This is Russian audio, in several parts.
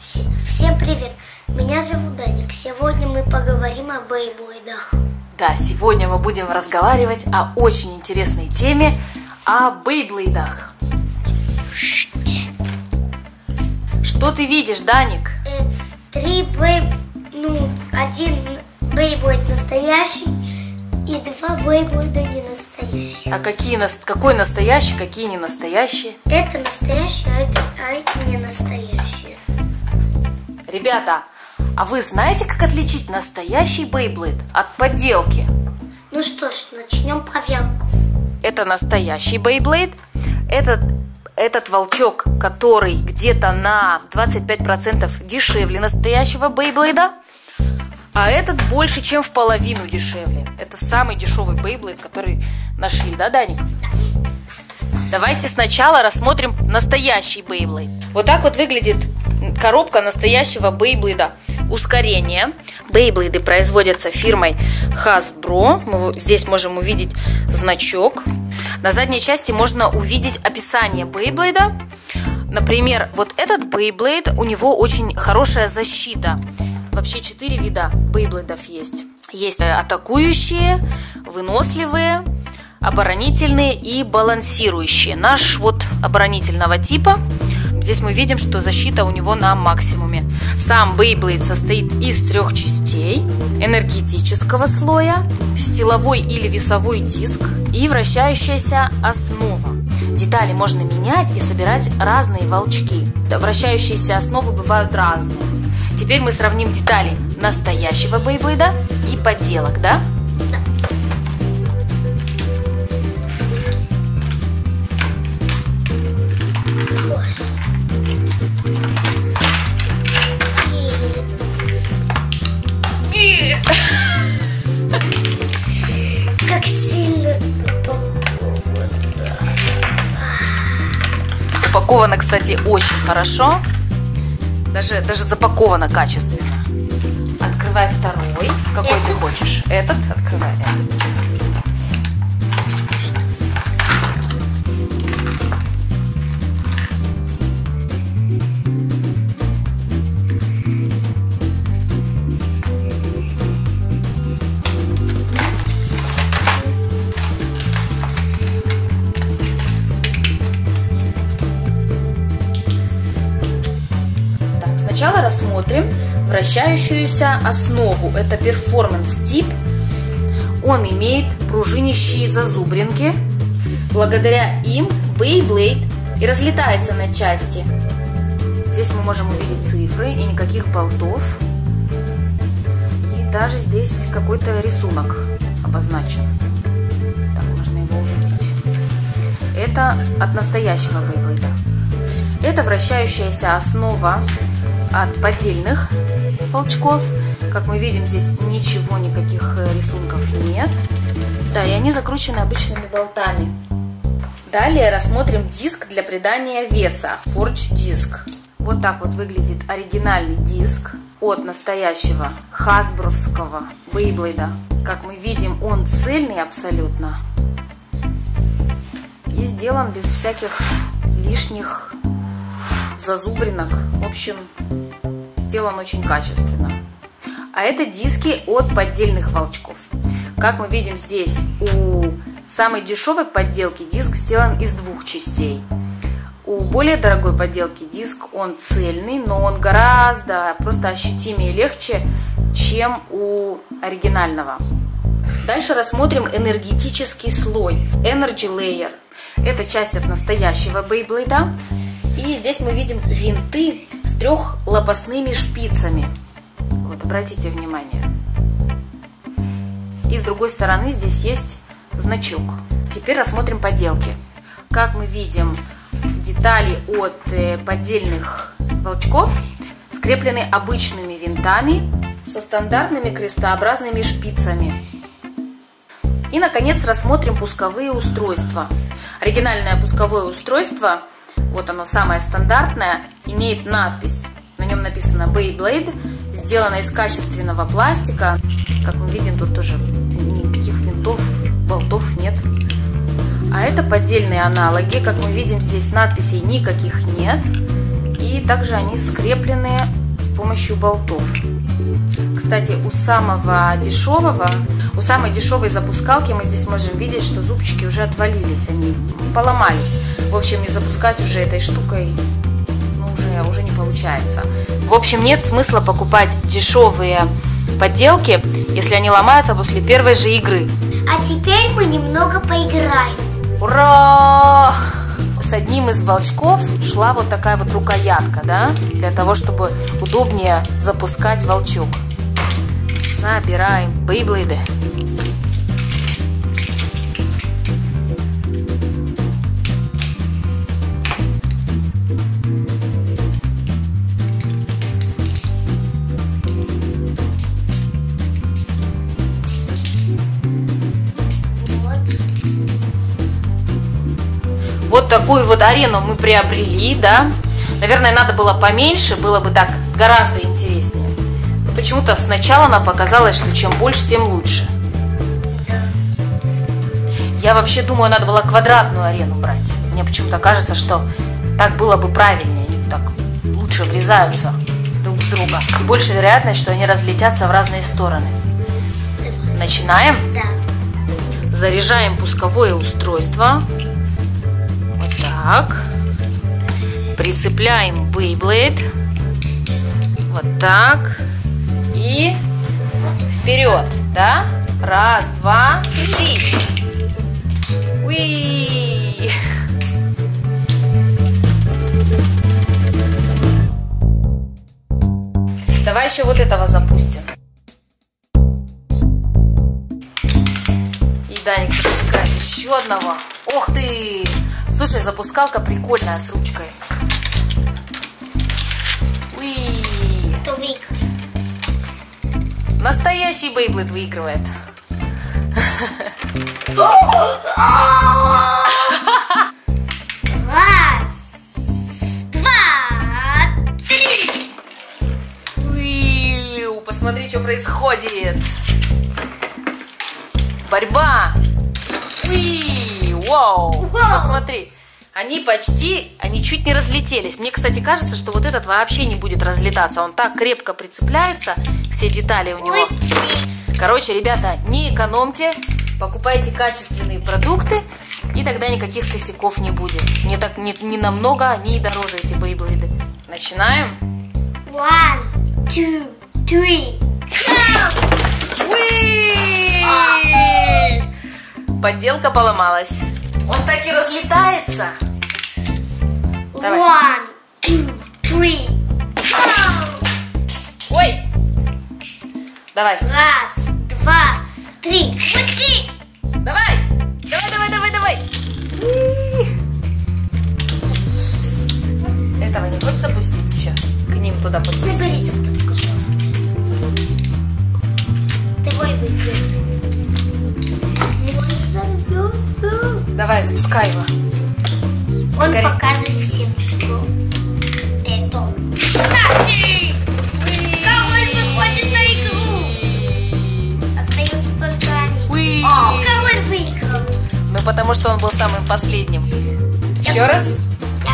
Вс- Всем привет! Меня зовут Даник. Сегодня мы поговорим о бейблейдах. Да, сегодня мы будем разговаривать о очень интересной теме о бейблейдах. Что ты видишь, Даник? Э, три бейб... Ну, один бейблейд настоящий и два бейблейда не настоящие. А какие нас... какой настоящий, какие не настоящие? Это настоящие, а, это... а эти не настоящие. Ребята, а вы знаете, как отличить настоящий бейблейд от подделки? Ну что ж, начнем проверку. Это настоящий бейблейд. Этот, этот волчок, который где-то на 25% дешевле настоящего бейблейда. А этот больше, чем в половину дешевле. Это самый дешевый бейблейд, который нашли, да, Даник? Давайте сначала рассмотрим настоящий бейблейд. Вот так вот выглядит коробка настоящего бейблейда. Ускорение. Бейблейды производятся фирмой Hasbro. Мы здесь можем увидеть значок. На задней части можно увидеть описание бейблейда. Например, вот этот бейблейд, у него очень хорошая защита. Вообще четыре вида бейблейдов есть. Есть э, атакующие, выносливые, оборонительные и балансирующие. Наш вот оборонительного типа. Здесь мы видим, что защита у него на максимуме. Сам Beyblade состоит из трех частей. Энергетического слоя, стиловой или весовой диск и вращающаяся основа. Детали можно менять и собирать разные волчки. Вращающиеся основы бывают разные. Теперь мы сравним детали настоящего Бейблейда и подделок, да? Кстати, очень хорошо. Даже, даже запаковано качественно. Открывай второй. Какой ты Этот. хочешь? Этот? Открывай этот. Сначала рассмотрим вращающуюся основу. Это перформанс тип. Он имеет пружинищие зазубринки. Благодаря им Beyblade и разлетается на части. Здесь мы можем увидеть цифры и никаких болтов. И даже здесь какой-то рисунок обозначен. Так, можно его увидеть. Это от настоящего Beyblade. Это вращающаяся основа от поддельных волчков. Как мы видим, здесь ничего, никаких э, рисунков нет. Да, и они закручены обычными болтами. Далее рассмотрим диск для придания веса. Forge диск. Вот так вот выглядит оригинальный диск от настоящего хасбровского Бейблейда. Как мы видим, он цельный абсолютно. И сделан без всяких лишних зазубринок. В общем, сделан очень качественно. А это диски от поддельных волчков. Как мы видим здесь, у самой дешевой подделки диск сделан из двух частей. У более дорогой подделки диск он цельный, но он гораздо просто ощутимее легче, чем у оригинального. Дальше рассмотрим энергетический слой, Energy Layer. Это часть от настоящего Бейблейда. И здесь мы видим винты с трехлопастными шпицами. Вот, обратите внимание. И с другой стороны здесь есть значок. Теперь рассмотрим подделки. Как мы видим, детали от э, поддельных волчков скреплены обычными винтами со стандартными крестообразными шпицами. И, наконец, рассмотрим пусковые устройства. Оригинальное пусковое устройство, вот оно самое стандартное, имеет надпись. На нем написано Beyblade, сделано из качественного пластика. Как мы видим, тут тоже никаких винтов, болтов нет. А это поддельные аналоги. Как мы видим, здесь надписей никаких нет. И также они скреплены с помощью болтов. Кстати, у самого дешевого, у самой дешевой запускалки мы здесь можем видеть, что зубчики уже отвалились, они поломались. В общем, не запускать уже этой штукой ну, уже, уже не получается. В общем, нет смысла покупать дешевые подделки, если они ломаются после первой же игры. А теперь мы немного поиграем. Ура! С одним из волчков шла вот такая вот рукоятка, да, для того, чтобы удобнее запускать волчок. Собираем бейблейды. Такую вот арену мы приобрели, да. Наверное, надо было поменьше, было бы так гораздо интереснее. Но почему-то сначала нам показалось, что чем больше, тем лучше. Я вообще думаю, надо было квадратную арену брать. Мне почему-то кажется, что так было бы правильнее. Они так лучше врезаются друг в друга. И больше вероятность, что они разлетятся в разные стороны. Начинаем? Да. Заряжаем пусковое устройство. Так. Прицепляем Beyblade. Вот так. И вперед, да? Раз, два, три. Уи! Давай еще вот этого запустим. И Даник еще одного. Ох ты! Слушай, запускалка прикольная с ручкой. Уи! Кто выиграет? Настоящий Бейблет выигрывает. Раз, два, три. Уи! Посмотри, что происходит. Борьба. Уи! Вау! Посмотри. Они почти, они чуть не разлетелись. Мне, кстати, кажется, что вот этот вообще не будет разлетаться. Он так крепко прицепляется, все детали у него. Короче, ребята, не экономьте, покупайте качественные продукты, и тогда никаких косяков не будет. Не так, не, не намного, они и дороже эти бейблейды. Начинаем. One, two, three. Подделка поломалась. Он так и разлетается. Давай. One, two, three. Ой! Давай, Раз, два, три. Пути! давай! Давай, давай, давай, давай! Этого не хочешь запустить еще? К ним туда подпустить? Давай, запускай его. Он Скорей. покажет всем, что это. Ставьте! Король выходит на игру. Остается только они. Выиграл. Ну, потому что он был самым последним. Еще раз. Да.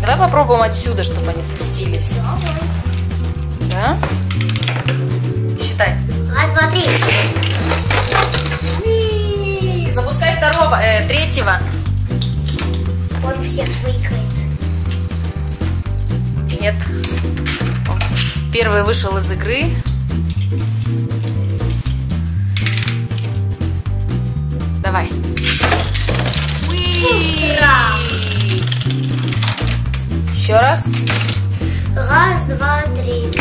Давай попробуем отсюда, чтобы они спустились. Да? Считай. Раз, два, три. Второго, э, третьего. Он всех выиграет. Нет. Он Первый вышел из игры. Давай. Ура! Еще раз. Раз, два, три.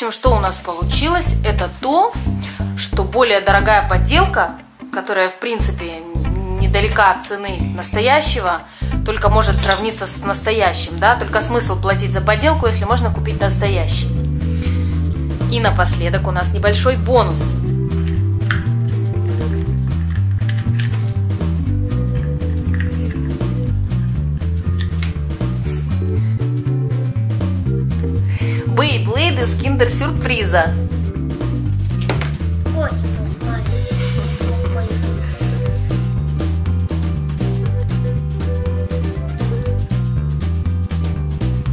Общем, что у нас получилось? Это то, что более дорогая подделка, которая, в принципе, недалека от цены настоящего, только может сравниться с настоящим, да, только смысл платить за подделку, если можно купить настоящий. И напоследок у нас небольшой бонус. Бейблейд из киндер-сюрприза. Ой.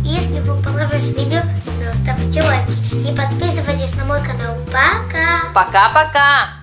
Если вам понравилось видео, ставьте лайки и подписывайтесь на мой канал. Пока! Пока-пока!